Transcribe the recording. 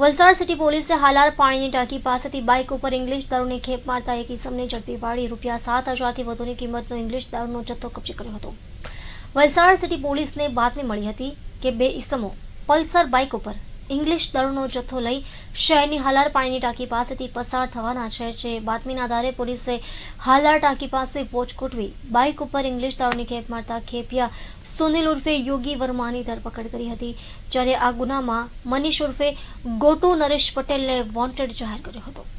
Valsad city પોલીસે હાલાર પાણીની ટાંકી પાસેથી બાઇક ઉપર ઇંગ્લિશ દારૂની ખેપ મારતા એક ઇસમને ઝડપી પાડી રૂપિયા સાત હજારથી વધુની કિંમતનો ઇંગ્લિશ દારૂનો જથ્થો કબજે કર્યો હતો. વલસાડ સિટી પોલીસને બાતમી મળી હતી કે બે ઇસમો પલ્સર બાઇક ઉપર ઇંગ્લિશ દળનો જથ્થો લઈ શહેરની હાલાર પાણીની ટાંકી પાસેથી પસાર થવાના છે, જે બાતમીના આધારે પોલીસે હાલાર ટાંકી પાસે વોચ ગોઠવી બાઇક ઉપર ઇંગ્લિશ દારૂની ખેપ મારતા ખેપિયા સુનિલ ઉર્ફે યોગી વર્માની ધરપકડ કરી હતી, જ્યારે આ ગુનામાં મનીષ ઉર્ફે ગોટુ નરેશ પટેલને વોન્ટેડ જાહેર કર્યો હતો.